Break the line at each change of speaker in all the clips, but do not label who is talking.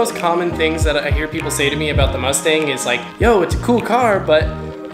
most common things that I hear people say to me about the Mustang is like, yo, it's a cool car, but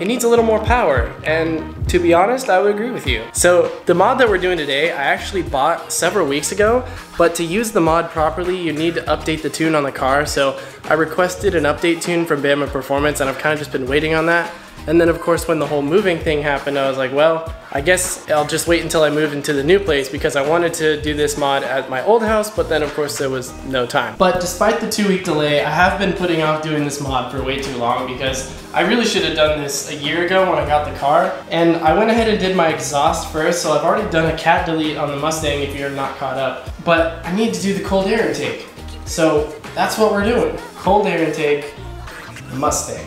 it needs a little more power. And to be honest, I would agree with you. So the mod that we're doing today, I actually bought several weeks ago, but to use the mod properly, you need to update the tune on the car. So I requested an update tune from Bama Performance and I've kind of just been waiting on that. And then of course when the whole moving thing happened, I was like, well, I guess I'll just wait until I move into the new place because I wanted to do this mod at my old house, but then of course there was no time. But despite the two week delay, I have been putting off doing this mod for way too long because I really should have done this a year ago when I got the car. And I went ahead and did my exhaust first, so I've already done a cat delete on the Mustang if you're not caught up. But I need to do the cold air intake. So that's what we're doing. Cold air intake, Mustang.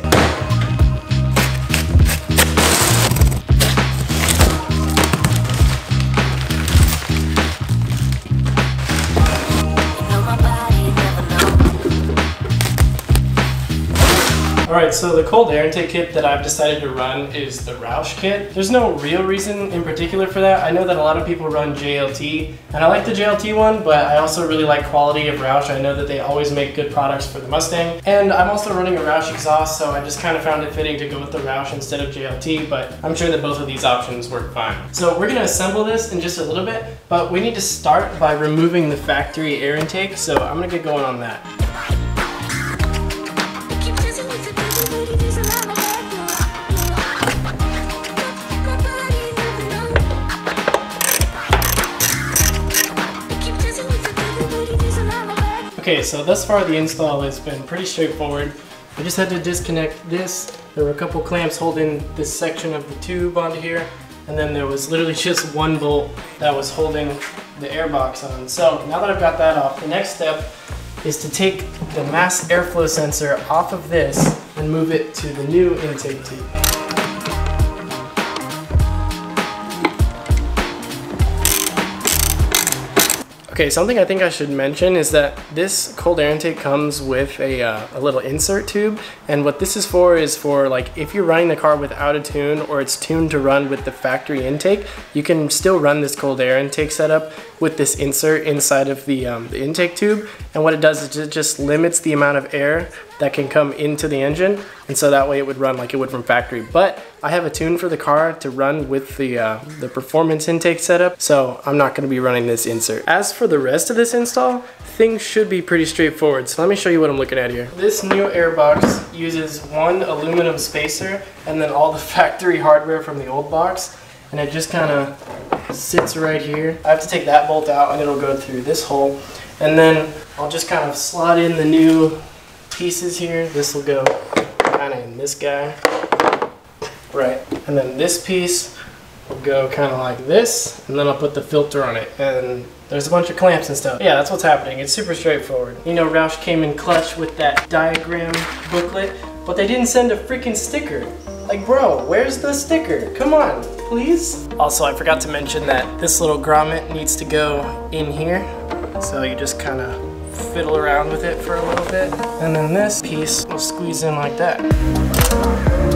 Alright, so the cold air intake kit that I've decided to run is the Roush kit. There's no real reason in particular for that. I know that a lot of people run JLT, and I like the JLT one, but I also really like quality of Roush. I know that they always make good products for the Mustang. And I'm also running a Roush exhaust, so I just kind of found it fitting to go with the Roush instead of JLT, but I'm sure that both of these options work fine. So we're gonna assemble this in just a little bit, but we need to start by removing the factory air intake, so I'm gonna get going on that. Okay, so thus far the install has been pretty straightforward. I just had to disconnect this. There were a couple clamps holding this section of the tube onto here, and then there was literally just one bolt that was holding the airbox on. So now that I've got that off, the next step is to take the mass airflow sensor off of this and move it to the new intake tube. Okay, something I think I should mention is that this cold air intake comes with a, uh, a little insert tube and what this is for is for like if you're running the car without a tune or it's tuned to run with the factory intake, you can still run this cold air intake setup with this insert inside of the, um, the intake tube and what it does is it just limits the amount of air that can come into the engine and so that way it would run like it would from factory. But I have a tune for the car to run with the uh, the performance intake setup so I'm not going to be running this insert as for the rest of this install things should be pretty straightforward so let me show you what I'm looking at here this new airbox uses one aluminum spacer and then all the factory hardware from the old box and it just kind of sits right here I have to take that bolt out and it'll go through this hole and then I'll just kind of slot in the new pieces here. This will go kind of in this guy. Right, and then this piece will go kind of like this, and then I'll put the filter on it. And there's a bunch of clamps and stuff. Yeah, that's what's happening. It's super straightforward. You know, Roush came in clutch with that diagram booklet, but they didn't send a freaking sticker. Like, bro, where's the sticker? Come on, please. Also, I forgot to mention that this little grommet needs to go in here. So you just kind of fiddle around with it for a little bit. And then this piece will squeeze in like that.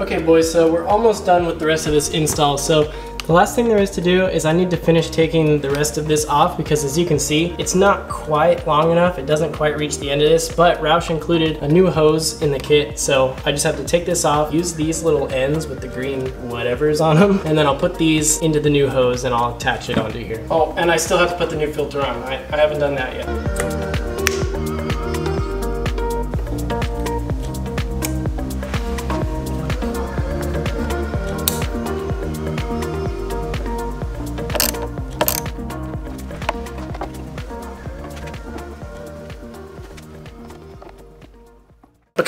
Okay boys, so we're almost done with the rest of this install. So the last thing there is to do is I need to finish taking the rest of this off because as you can see, it's not quite long enough. It doesn't quite reach the end of this, but Roush included a new hose in the kit. So I just have to take this off, use these little ends with the green whatever's on them, and then I'll put these into the new hose and I'll attach it onto here. Oh, and I still have to put the new filter on. I, I haven't done that yet.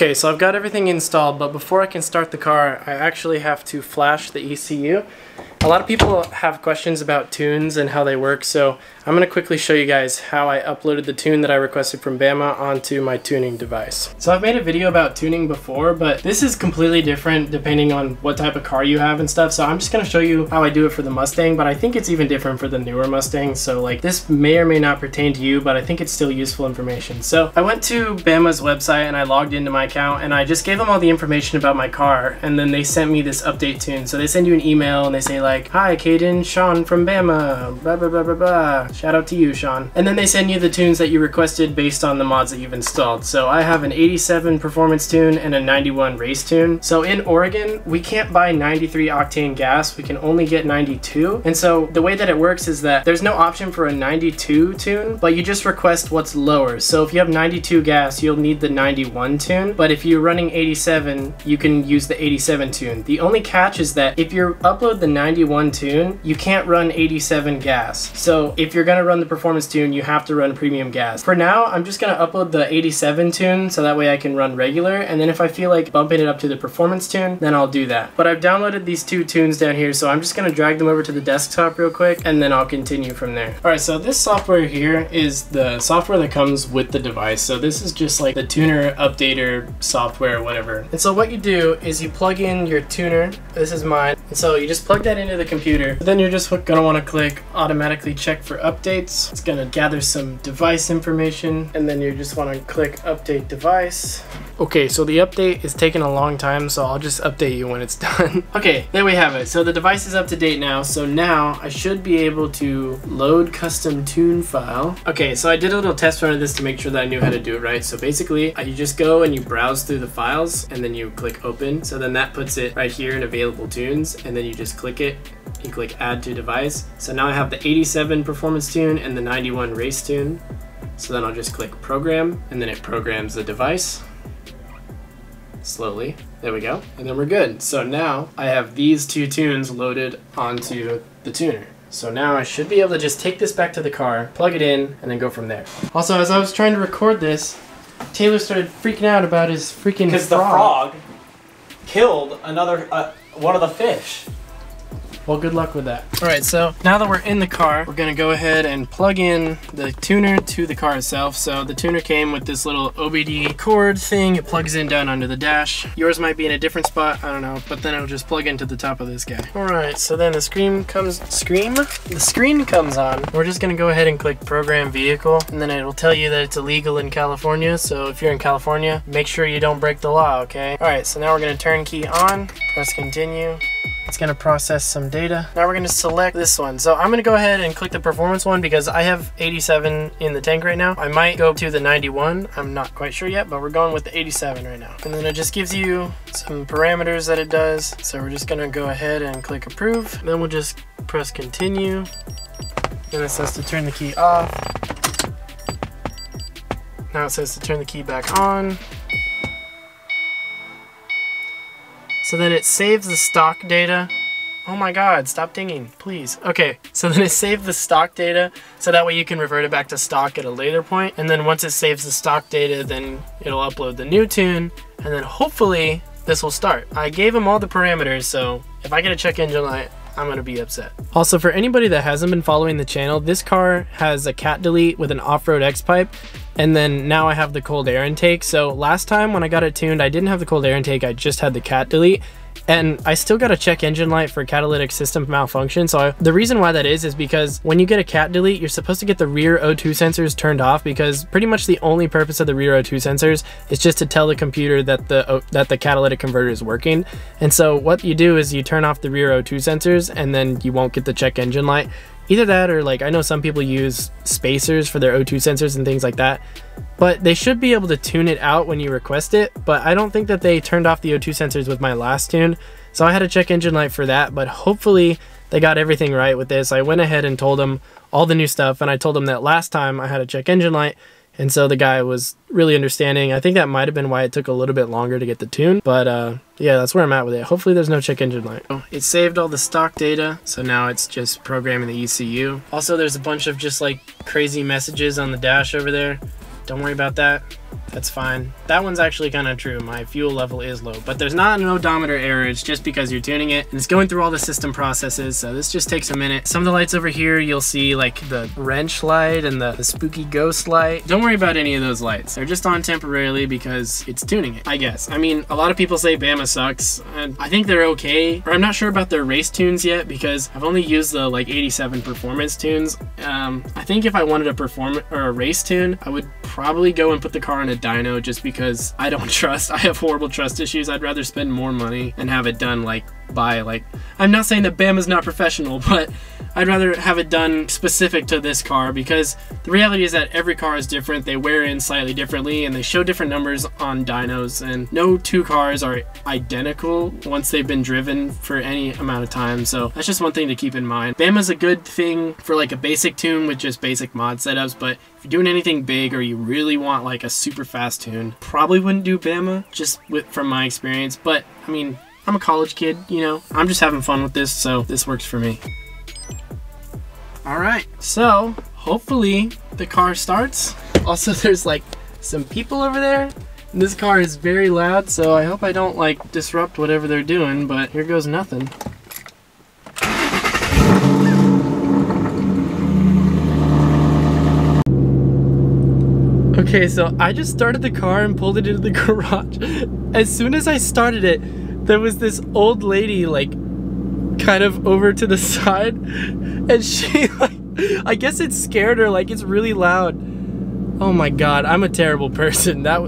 Okay, so I've got everything installed, but before I can start the car, I actually have to flash the ECU. A lot of people have questions about tunes and how they work, so I'm going to quickly show you guys how I uploaded the tune that I requested from Bama onto my tuning device. So I've made a video about tuning before, but this is completely different depending on what type of car you have and stuff, so I'm just going to show you how I do it for the Mustang, but I think it's even different for the newer Mustangs, so like this may or may not pertain to you, but I think it's still useful information. So I went to Bama's website and I logged into my account and I just gave them all the information about my car, and then they sent me this update tune. So they send you an email and they say like, like, hi, Kaidan, Sean from Bama, blah, blah, blah, blah, blah. Shout out to you, Sean. And then they send you the tunes that you requested based on the mods that you've installed. So I have an 87 performance tune and a 91 race tune. So in Oregon, we can't buy 93 octane gas. We can only get 92. And so the way that it works is that there's no option for a 92 tune, but you just request what's lower. So if you have 92 gas, you'll need the 91 tune. But if you're running 87, you can use the 87 tune. The only catch is that if you upload the 91 91 tune, you can't run 87 gas. So if you're gonna run the performance tune, you have to run premium gas. For now, I'm just gonna upload the 87 tune so that way I can run regular. And then if I feel like bumping it up to the performance tune, then I'll do that. But I've downloaded these two tunes down here, so I'm just gonna drag them over to the desktop real quick and then I'll continue from there. All right, so this software here is the software that comes with the device. So this is just like the tuner updater software, whatever. And so what you do is you plug in your tuner. This is mine. And so you just plug that into the computer. Then you're just gonna wanna click automatically check for updates. It's gonna gather some device information and then you just wanna click update device. Okay, so the update is taking a long time, so I'll just update you when it's done. okay, there we have it. So the device is up to date now. So now I should be able to load custom tune file. Okay, so I did a little test run of this to make sure that I knew how to do it right. So basically, you just go and you browse through the files and then you click open. So then that puts it right here in available tunes and then you just click it you click add to device. So now I have the 87 performance tune and the 91 race tune. So then I'll just click program and then it programs the device slowly. There we go. And then we're good. So now I have these two tunes loaded onto the tuner. So now I should be able to just take this back to the car, plug it in, and then go from there. Also, as I was trying to record this, Taylor started freaking out about his freaking
Because the frog killed another, uh, one of the fish.
Well, good luck with that. All right, so now that we're in the car, we're gonna go ahead and plug in the tuner to the car itself. So the tuner came with this little OBD cord thing. It plugs in down under the dash. Yours might be in a different spot, I don't know, but then it'll just plug into the top of this guy. All right, so then the screen comes, screen? The screen comes on. We're just gonna go ahead and click program vehicle, and then it'll tell you that it's illegal in California. So if you're in California, make sure you don't break the law, okay? All right, so now we're gonna turn key on, press continue. It's gonna process some data. Now we're gonna select this one. So I'm gonna go ahead and click the performance one because I have 87 in the tank right now. I might go to the 91. I'm not quite sure yet, but we're going with the 87 right now. And then it just gives you some parameters that it does. So we're just gonna go ahead and click approve. Then we'll just press continue. Then it says to turn the key off. Now it says to turn the key back on. So then it saves the stock data. Oh my god, stop dinging, please. Okay, so then it saved the stock data, so that way you can revert it back to stock at a later point. And then once it saves the stock data, then it'll upload the new tune, and then hopefully this will start. I gave him all the parameters, so if I get a check engine light, I'm gonna be upset. Also, for anybody that hasn't been following the channel, this car has a cat delete with an off-road X-pipe, and then now I have the cold air intake. So last time when I got it tuned, I didn't have the cold air intake, I just had the cat delete. And I still got to check engine light for catalytic system malfunction. So I, the reason why that is, is because when you get a cat delete, you're supposed to get the rear O2 sensors turned off because pretty much the only purpose of the rear O2 sensors is just to tell the computer that the that the catalytic converter is working. And so what you do is you turn off the rear O2 sensors and then you won't get the check engine light. Either that or like I know some people use spacers for their O2 sensors and things like that. But they should be able to tune it out when you request it, but I don't think that they turned off the O2 sensors with my last tune. So I had to check engine light for that, but hopefully they got everything right with this. I went ahead and told them all the new stuff and I told them that last time I had to check engine light and so the guy was really understanding. I think that might have been why it took a little bit longer to get the tune. But uh, yeah, that's where I'm at with it. Hopefully there's no check engine light. It saved all the stock data. So now it's just programming the ECU. Also, there's a bunch of just like crazy messages on the dash over there. Don't worry about that. That's fine. That one's actually kind of true. My fuel level is low, but there's not an odometer error. It's just because you're tuning it and it's going through all the system processes. So this just takes a minute. Some of the lights over here, you'll see like the wrench light and the, the spooky ghost light. Don't worry about any of those lights. They're just on temporarily because it's tuning it, I guess. I mean, a lot of people say Bama sucks and I think they're okay. Or I'm not sure about their race tunes yet because I've only used the like 87 performance tunes. Um, I think if I wanted a perform or a race tune, I would probably go and put the car in a dyno just because I don't trust. I have horrible trust issues. I'd rather spend more money and have it done like by like I'm not saying that Bama's not professional, but I'd rather have it done specific to this car because the reality is that every car is different. They wear in slightly differently and they show different numbers on dynos and no two cars are identical once they've been driven for any amount of time. So that's just one thing to keep in mind. Bama's a good thing for like a basic tune with just basic mod setups, but if you're doing anything big or you really want like a super fast tune, probably wouldn't do Bama just with from my experience. But I mean, I'm a college kid, you know, I'm just having fun with this, so this works for me. All right, so hopefully the car starts. Also, there's like some people over there. And this car is very loud, so I hope I don't like disrupt whatever they're doing, but here goes nothing. Okay, so I just started the car and pulled it into the garage. As soon as I started it, there was this old lady like kind of over to the side and she like I guess it scared her like it's really loud. Oh my god, I'm a terrible person. That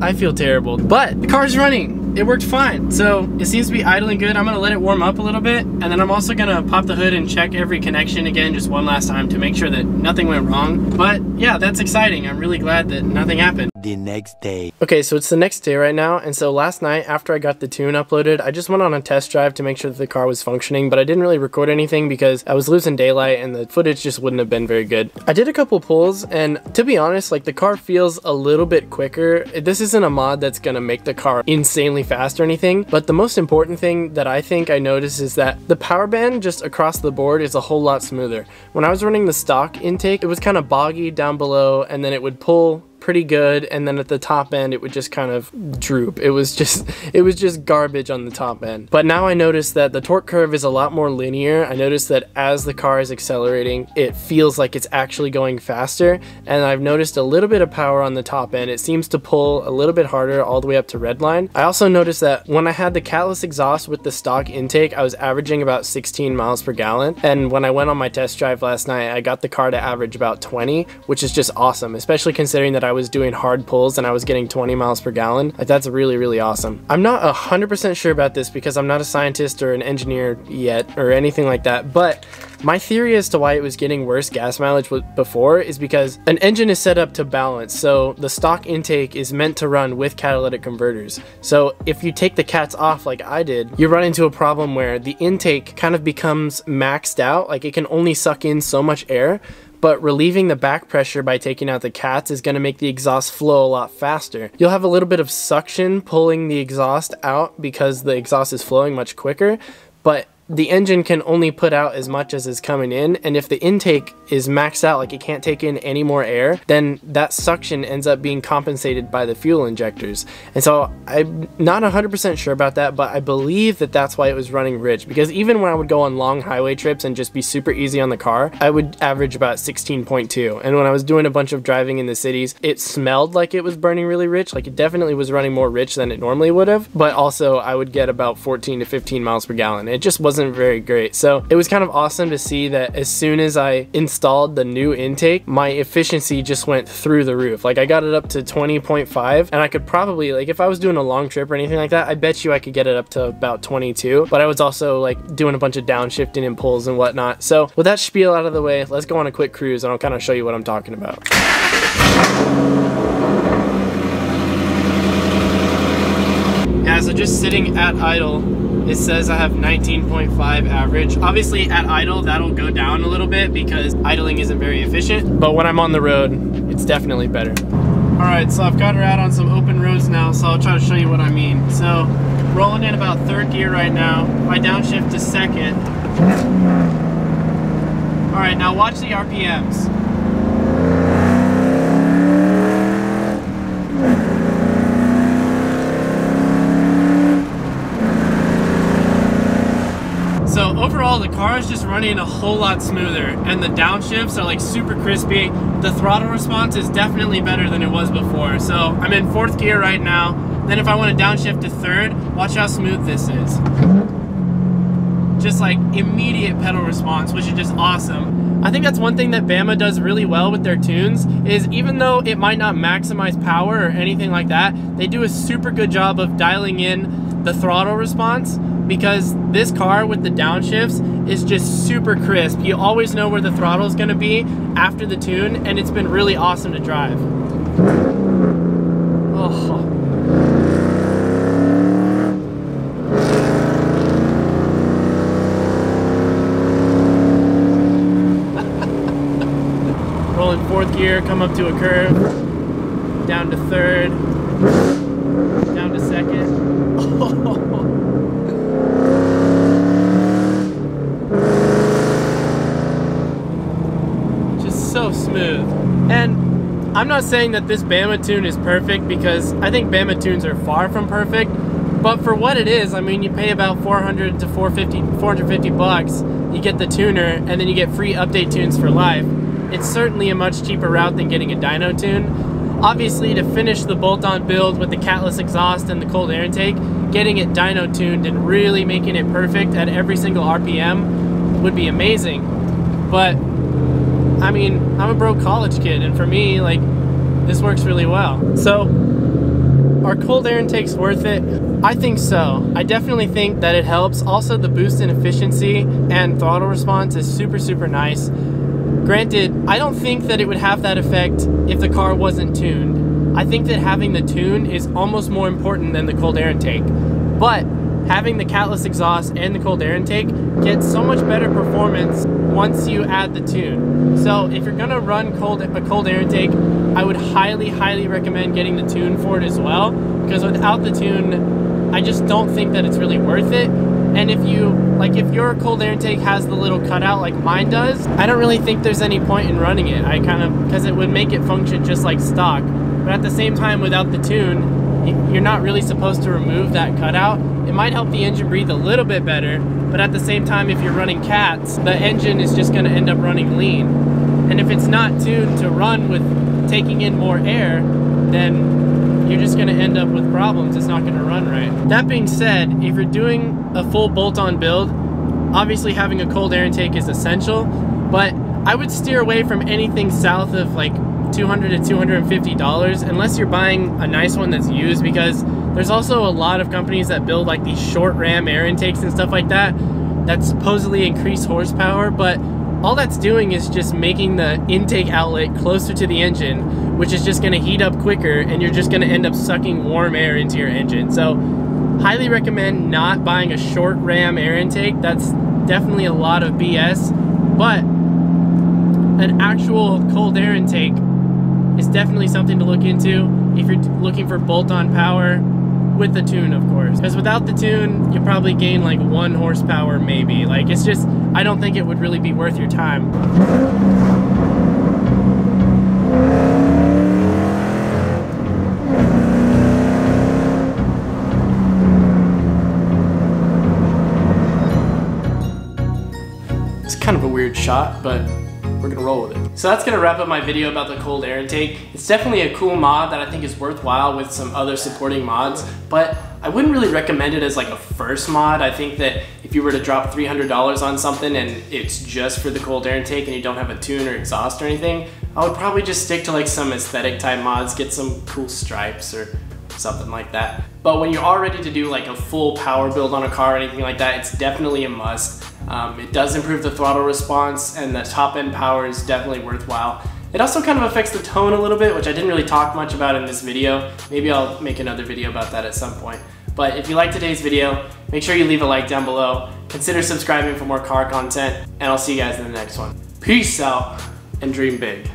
I feel terrible. But the car's running it worked fine. So it seems to be idling good. I'm gonna let it warm up a little bit and then I'm also gonna pop the hood and check every connection again just one last time to make sure that nothing went wrong. But yeah, that's exciting. I'm really glad that nothing happened.
The next day.
Okay, so it's the next day right now, and so last night after I got the tune uploaded, I just went on a test drive to make sure that the car was functioning, but I didn't really record anything because I was losing daylight and the footage just wouldn't have been very good. I did a couple pulls, and to be honest, like the car feels a little bit quicker. This isn't a mod that's gonna make the car insanely fast or anything, but the most important thing that I think I noticed is that the power band just across the board is a whole lot smoother. When I was running the stock intake, it was kind of boggy down below, and then it would pull pretty good and then at the top end it would just kind of droop. It was just it was just garbage on the top end. But now I notice that the torque curve is a lot more linear. I noticed that as the car is accelerating it feels like it's actually going faster. And I've noticed a little bit of power on the top end. It seems to pull a little bit harder all the way up to redline I also noticed that when I had the catless exhaust with the stock intake I was averaging about 16 miles per gallon. And when I went on my test drive last night I got the car to average about 20 which is just awesome especially considering that I was doing hard pulls and I was getting 20 miles per gallon. Like that's really, really awesome. I'm not 100% sure about this because I'm not a scientist or an engineer yet or anything like that, but my theory as to why it was getting worse gas mileage before is because an engine is set up to balance. So the stock intake is meant to run with catalytic converters. So if you take the cats off like I did, you run into a problem where the intake kind of becomes maxed out. Like it can only suck in so much air but relieving the back pressure by taking out the cats is going to make the exhaust flow a lot faster. You'll have a little bit of suction pulling the exhaust out because the exhaust is flowing much quicker, but the engine can only put out as much as is coming in and if the intake is maxed out like it can't take in any more air then that suction ends up being compensated by the fuel injectors. And so I'm not 100% sure about that but I believe that that's why it was running rich because even when I would go on long highway trips and just be super easy on the car I would average about 16.2 and when I was doing a bunch of driving in the cities it smelled like it was burning really rich like it definitely was running more rich than it normally would have but also I would get about 14 to 15 miles per gallon. It just wasn't wasn't very great. So it was kind of awesome to see that as soon as I installed the new intake, my efficiency just went through the roof. Like I got it up to 20.5 and I could probably, like if I was doing a long trip or anything like that, I bet you I could get it up to about 22. But I was also like doing a bunch of downshifting and pulls and whatnot. So with that spiel out of the way, let's go on a quick cruise and I'll kind of show you what I'm talking about. Yeah, so just sitting at idle it says I have 19.5 average. Obviously at idle, that'll go down a little bit because idling isn't very efficient. But when I'm on the road, it's definitely better. All right, so I've got her out on some open roads now, so I'll try to show you what I mean. So rolling in about third gear right now. If I downshift to second. All right, now watch the RPMs. So overall, the car is just running a whole lot smoother, and the downshifts are like super crispy. The throttle response is definitely better than it was before. So I'm in fourth gear right now. Then if I want to downshift to third, watch how smooth this is. Just like immediate pedal response, which is just awesome. I think that's one thing that Bama does really well with their tunes is even though it might not maximize power or anything like that, they do a super good job of dialing in the throttle response because this car with the downshifts is just super crisp. You always know where the throttle is going to be after the tune, and it's been really awesome to drive. Oh. Rolling fourth gear, come up to a curve, down to third, down to second. so smooth. And I'm not saying that this Bama tune is perfect because I think Bama tunes are far from perfect. But for what it is, I mean, you pay about 400 to 450, 450 bucks. You get the tuner, and then you get free update tunes for life. It's certainly a much cheaper route than getting a dyno tune. Obviously, to finish the bolt-on build with the catless exhaust and the cold air intake, getting it dyno tuned and really making it perfect at every single RPM would be amazing. But I mean, I'm a broke college kid, and for me, like, this works really well. So, are cold air intakes worth it? I think so. I definitely think that it helps. Also, the boost in efficiency and throttle response is super, super nice. Granted, I don't think that it would have that effect if the car wasn't tuned. I think that having the tune is almost more important than the cold air intake. But having the catless exhaust and the cold air intake gets so much better performance once you add the tune. So if you're gonna run cold a cold air intake, I would highly, highly recommend getting the tune for it as well. Because without the tune, I just don't think that it's really worth it. And if you, like if your cold air intake has the little cutout like mine does, I don't really think there's any point in running it. I kind of, because it would make it function just like stock. But at the same time, without the tune, you're not really supposed to remove that cutout. It might help the engine breathe a little bit better, but at the same time, if you're running cats, the engine is just gonna end up running lean. And if it's not tuned to run with taking in more air, then you're just gonna end up with problems. It's not gonna run right. That being said, if you're doing a full bolt-on build, obviously having a cold air intake is essential, but I would steer away from anything south of like 200 to 250 dollars unless you're buying a nice one that's used because there's also a lot of companies that build like these short ram air intakes and stuff like that that supposedly increase horsepower but all that's doing is just making the intake outlet closer to the engine which is just going to heat up quicker and you're just going to end up sucking warm air into your engine. So highly recommend not buying a short ram air intake. That's definitely a lot of BS but an actual cold air intake is definitely something to look into. If you're looking for bolt-on power with the tune of course. Because without the tune you probably gain like one horsepower maybe. Like it's just I don't think it would really be worth your time. It's kind of a weird shot but we're gonna roll with it. So that's gonna wrap up my video about the cold air intake. It's definitely a cool mod that I think is worthwhile with some other supporting mods, but I wouldn't really recommend it as like a first mod. I think that if you were to drop $300 on something and it's just for the cold air intake and you don't have a tune or exhaust or anything, I would probably just stick to like some aesthetic type mods, get some cool stripes or something like that. But when you are ready to do like a full power build on a car or anything like that, it's definitely a must. Um, it does improve the throttle response and the top end power is definitely worthwhile. It also kind of affects the tone a little bit, which I didn't really talk much about in this video. Maybe I'll make another video about that at some point. But if you like today's video, make sure you leave a like down below. Consider subscribing for more car content, and I'll see you guys in the next one. Peace out, and dream big.